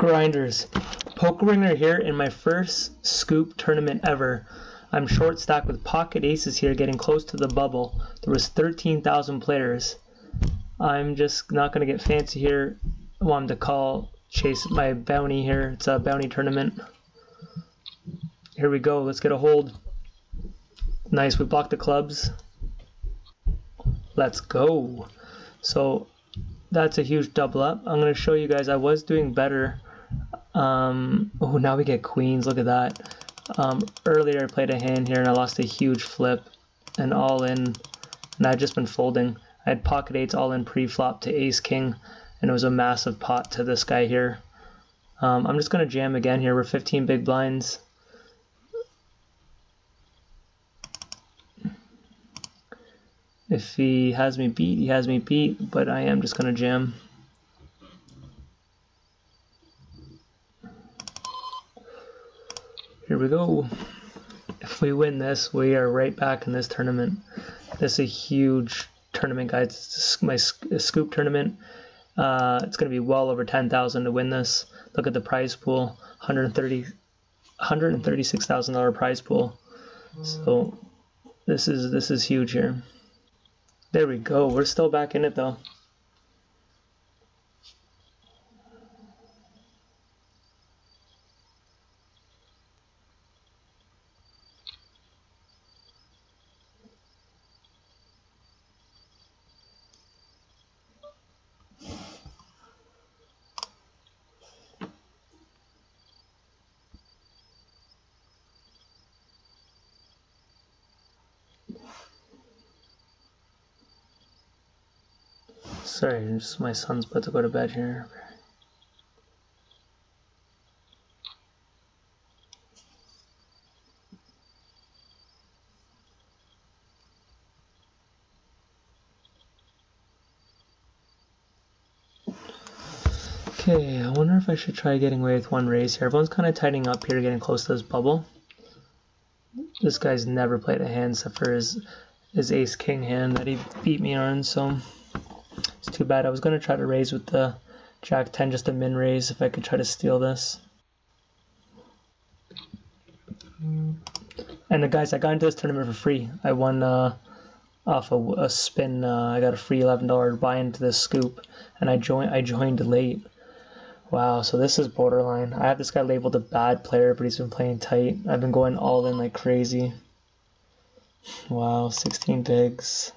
Grinders. Poker Winger here in my first scoop tournament ever. I'm short stacked with pocket aces here getting close to the bubble. There was 13,000 players. I'm just not going to get fancy here. I want to call chase my bounty here. It's a bounty tournament. Here we go. Let's get a hold. Nice. We blocked the clubs. Let's go. So that's a huge double up. I'm going to show you guys I was doing better. Um, oh, now we get queens. Look at that. Um, earlier I played a hand here and I lost a huge flip and all in. And I've just been folding. I had pocket eights all in pre-flop to ace king and it was a massive pot to this guy here. Um, I'm just going to jam again here. We're 15 big blinds. If he has me beat, he has me beat, but I am just going to jam. Here we go. If we win this, we are right back in this tournament. This is a huge tournament, guys. It's my scoop tournament. Uh, it's going to be well over 10,000 to win this. Look at the prize pool, 130, $136,000 prize pool. So this is this is huge here. There we go. We're still back in it though. Sorry, just my son's about to go to bed here. Okay, I wonder if I should try getting away with one raise here. Everyone's kind of tightening up here, getting close to this bubble. This guy's never played a hand except for his, his ace-king hand that he beat me on, so... It's too bad. I was going to try to raise with the Jack 10, just a min raise if I could try to steal this. And the guys, I got into this tournament for free. I won uh, off a, a spin. Uh, I got a free $11 buy into this scoop, and I joined. I joined late. Wow, so this is borderline. I have this guy labeled a bad player, but he's been playing tight. I've been going all in like crazy. Wow, 16 bigs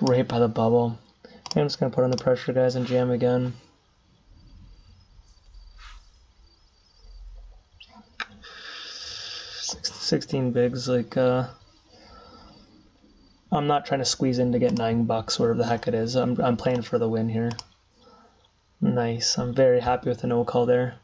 right by the bubble. I'm just going to put on the pressure, guys, and jam again. Sixteen bigs, like uh, I'm not trying to squeeze in to get nine bucks, whatever the heck it is. I'm I'm playing for the win here. Nice. I'm very happy with the no call there.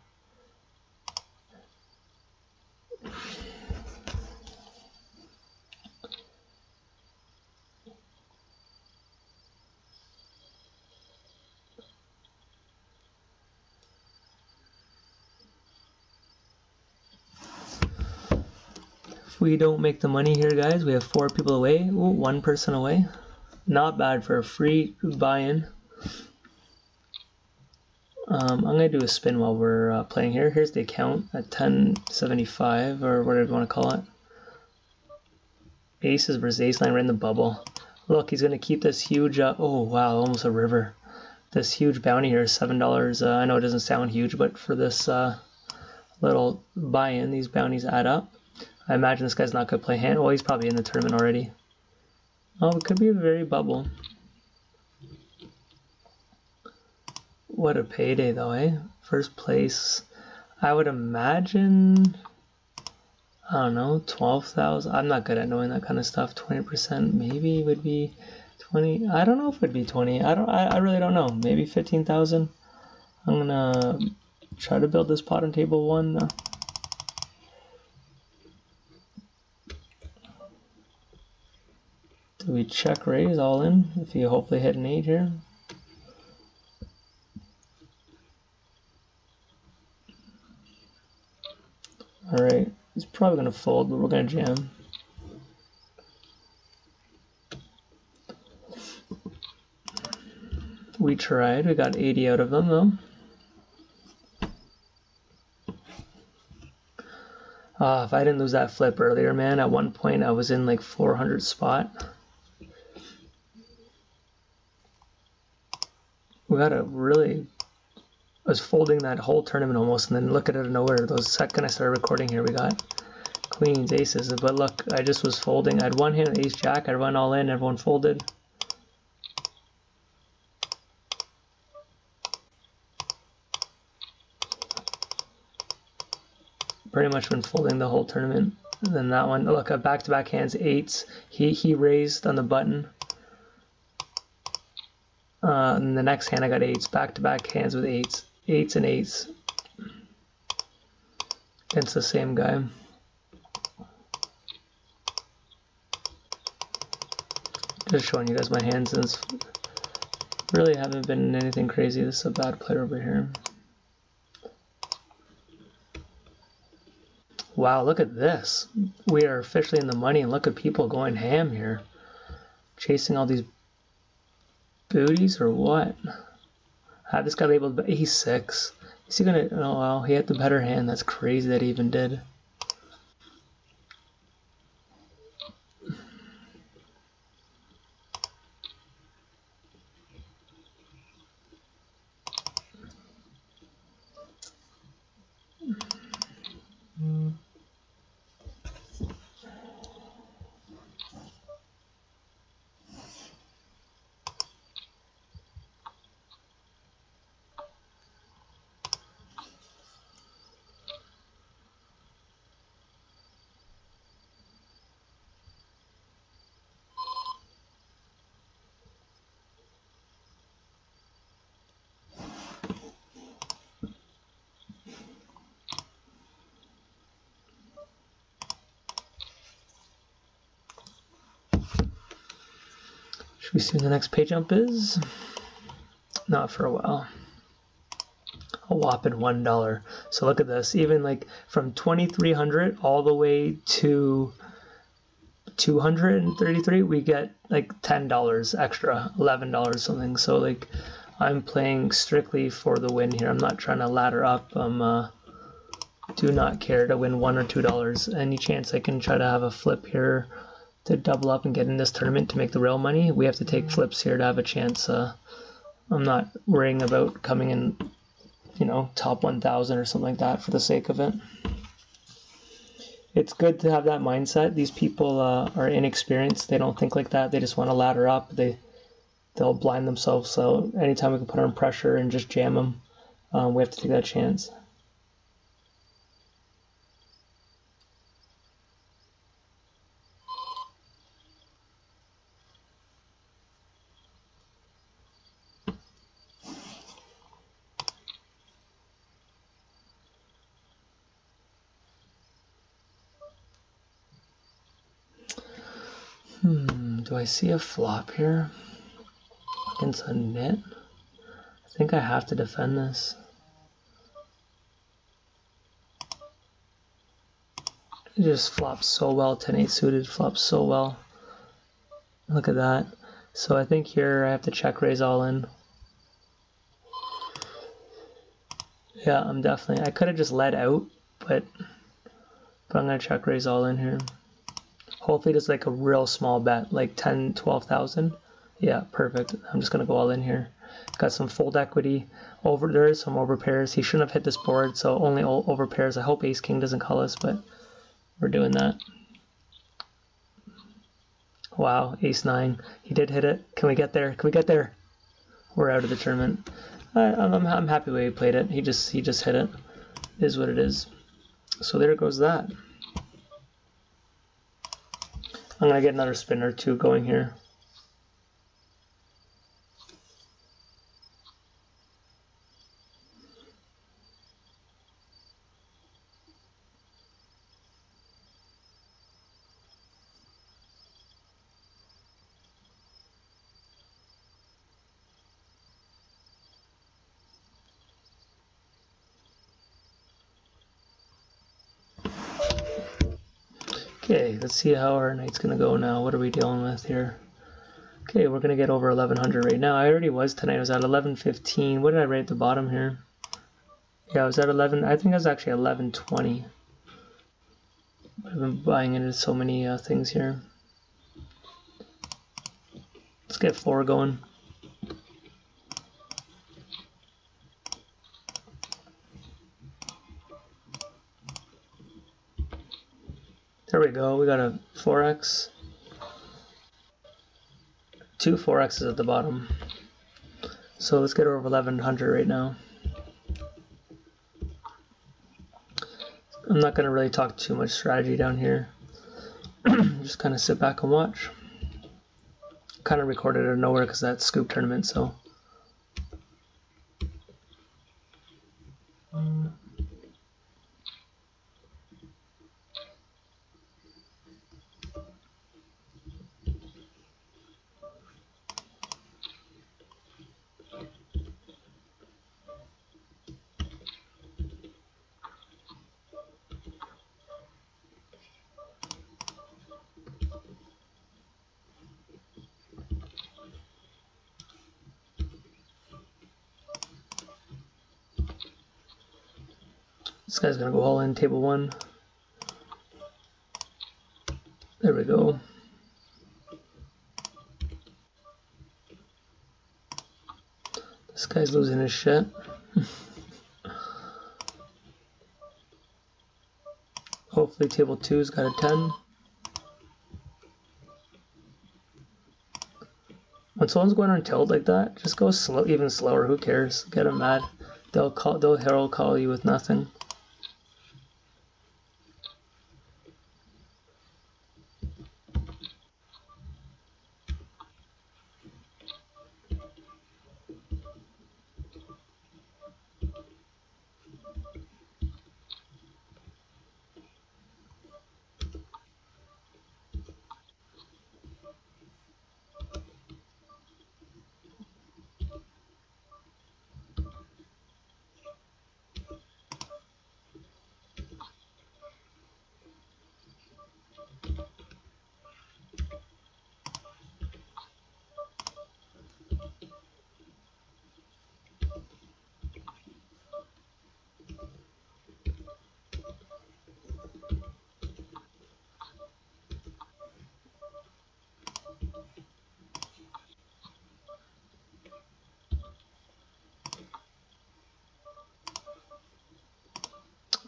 We don't make the money here, guys, we have four people away. Ooh, one person away. Not bad for a free buy-in. Um, I'm going to do a spin while we're uh, playing here. Here's the account at 1075, or whatever you want to call it. Aces versus ace line right in the bubble. Look, he's going to keep this huge, uh, oh wow, almost a river. This huge bounty here is $7. Uh, I know it doesn't sound huge, but for this uh, little buy-in, these bounties add up. I imagine this guy's not going to play hand. Well, he's probably in the tournament already. Oh, it could be a very bubble. What a payday though, eh? First place. I would imagine, I don't know, 12,000. I'm not good at knowing that kind of stuff. 20% maybe would be 20. I don't know if it'd be 20. I don't, I, I really don't know. Maybe 15,000. I'm gonna try to build this pot on table one. We check raise all in if you hopefully hit an 8 here? Alright, he's probably going to fold, but we're going to jam. We tried. We got 80 out of them though. Uh, if I didn't lose that flip earlier, man, at one point I was in like 400 spot. We got a really I was folding that whole tournament almost, and then look at it out of nowhere. Those second I started recording here, we got queens, aces. But look, I just was folding. I had one hand, ace jack. I run all in. Everyone folded. Pretty much been folding the whole tournament. And then that one, look, a back-to-back -back hands, eights. He he raised on the button. Uh, and the next hand I got eights, back-to-back -back hands with eights eights and eights against the same guy. Just showing you guys my hands since really haven't been anything crazy. This is a bad player over here. Wow, look at this. We are officially in the money and look at people going ham here. Chasing all these booties or what? How this guy labeled he's six. Is he gonna, oh wow, he had the better hand. That's crazy that he even did. We see the next pay jump is? Not for a while. A whopping one dollar. So look at this. Even like from 2300 all the way to 233 we get like $10 extra $11 something so like I'm playing strictly for the win here I'm not trying to ladder up I'm uh, do not care to win one or two dollars any chance I can try to have a flip here to double up and get in this tournament to make the real money, we have to take flips here to have a chance. Uh, I'm not worrying about coming in, you know, top 1,000 or something like that for the sake of it. It's good to have that mindset. These people uh, are inexperienced. They don't think like that. They just want to ladder up. They they'll blind themselves. So anytime we can put on pressure and just jam them, um, we have to take that chance. Hmm, do I see a flop here? Against a nit? I think I have to defend this. It just flops so well, 10-8 suited flops so well. Look at that. So I think here I have to check raise all in. Yeah, I'm definitely, I could have just let out, but, but I'm to check raise all in here. Hopefully it's like a real small bet, like 10, 12,000. Yeah, perfect. I'm just gonna go all in here. Got some fold equity over there, some over pairs. He shouldn't have hit this board, so only over pairs. I hope Ace King doesn't call us, but we're doing that. Wow, Ace 9. He did hit it. Can we get there? Can we get there? We're out of the tournament. I, I'm, I'm happy the way he played it. He just he just hit it. it. Is what it is. So there goes that. I'm to get another spin or two going here. Okay, let's see how our night's gonna go now. What are we dealing with here? Okay, we're gonna get over 1100 right now. I already was tonight. I was at 1115. What did I write at the bottom here? Yeah, I was at 11. I think I was actually 1120. I've been buying into so many uh, things here. Let's get four going. Go. We got a 4x. Two 4x's at the bottom. So let's get over 1100 right now. I'm not going to really talk too much strategy down here. Just kind of sit back and watch. Kind of recorded out of nowhere because that scoop tournament, so. This guy's gonna go all in table one. There we go. This guy's losing his shit. Hopefully table two's got a 10. When someone's going on tilt like that, just go slow, even slower. Who cares? Get them mad. They'll call. They'll hero call you with nothing.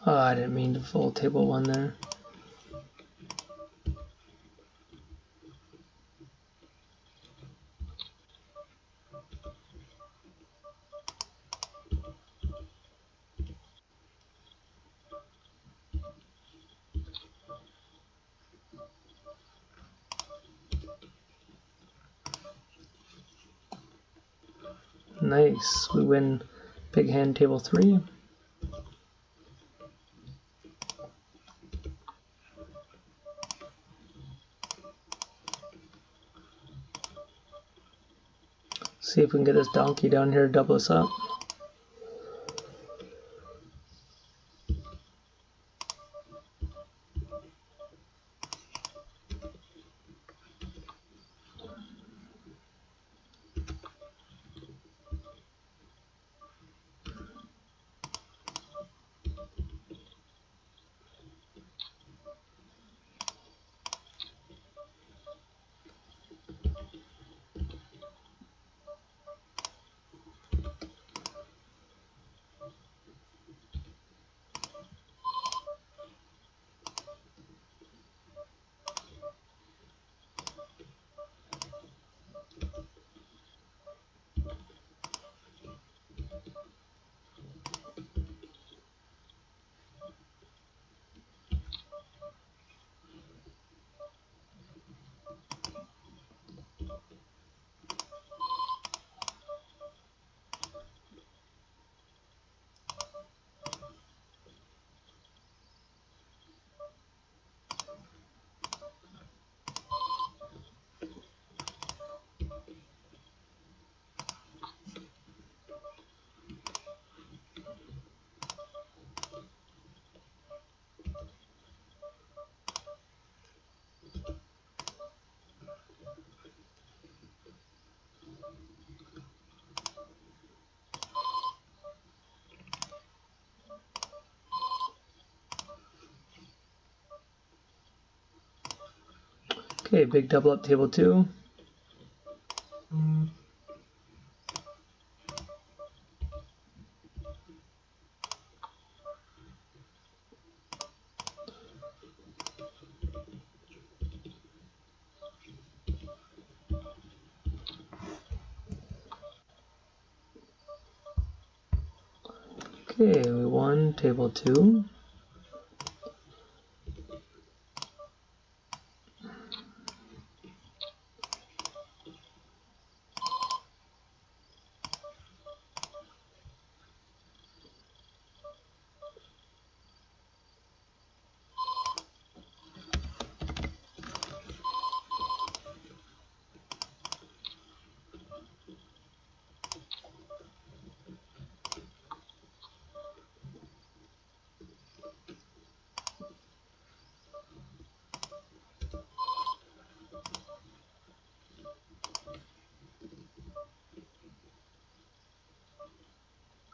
Oh, I didn't mean to fold table one there. Nice, we win big hand table three. See if we can get this donkey down here to double us up. Okay, big double up table two. Okay, we won table two.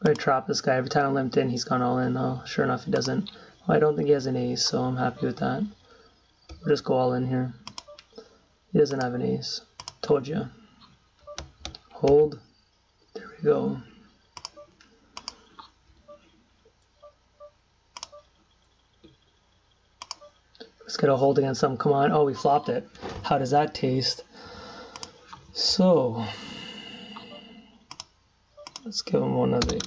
I trap this guy. Every time I limped in, he's gone all in. Oh, sure enough, he doesn't. Well, I don't think he has an ace, so I'm happy with that. We'll just go all in here. He doesn't have an ace. Told you. Hold. There we go. Let's get a hold against him. Come on. Oh, we flopped it. How does that taste? So, let's give him one of the.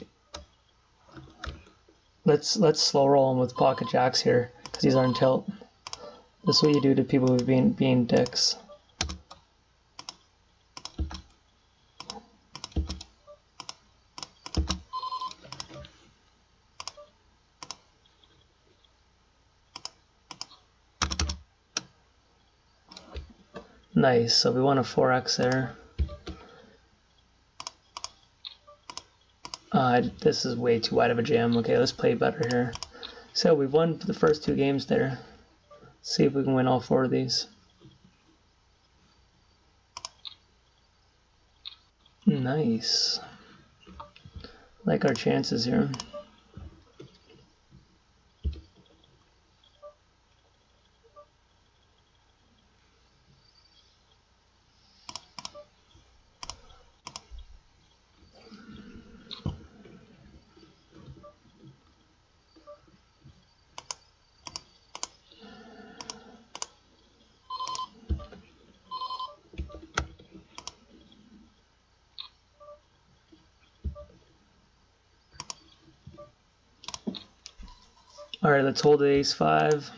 Let's let's slow roll him with pocket jacks here because he's on tilt. This is what you do to people who've been being dicks. Nice, so we want a 4x there. Uh, this is way too wide of a jam. Okay, let's play better here. So we've won the first two games there. Let's see if we can win all four of these. Nice. Like our chances here. All right, let's hold the ace five.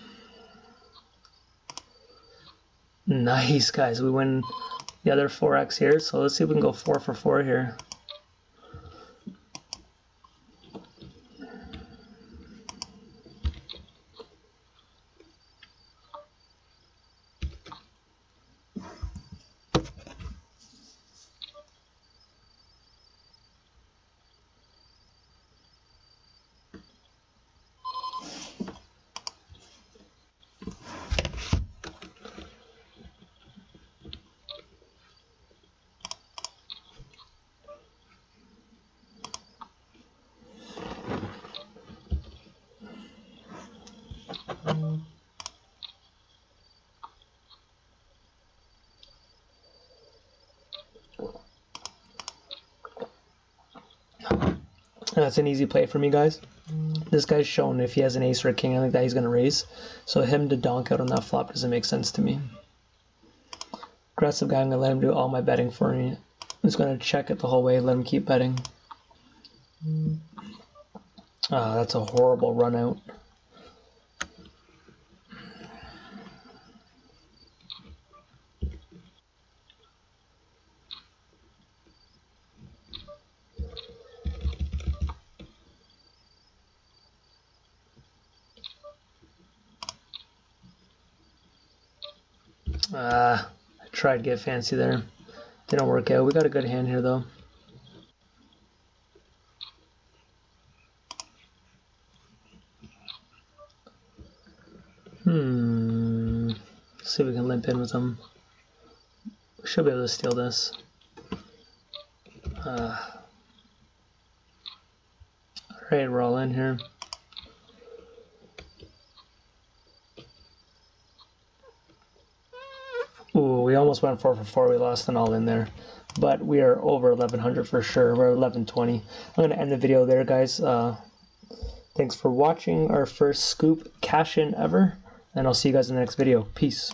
Nice, guys. We win the other 4x here. So let's see if we can go 4 for 4 here. That's an easy play for me, guys. This guy's shown if he has an ace or a king like that, he's going to raise. So him to donk out on that flop doesn't make sense to me. Aggressive guy, I'm going to let him do all my betting for me. I'm just going to check it the whole way, let him keep betting. Ah, that's a horrible run out. Tried to get fancy there. Didn't work out. We got a good hand here though. Hmm. Let's see if we can limp in with them. We should be able to steal this. Uh, Alright, we're all in here. we almost went 4 for 4. We lost an all in there. But we are over 1100 for sure. We're 1120. I'm going to end the video there, guys. Uh, thanks for watching our first scoop cash in ever. And I'll see you guys in the next video. Peace.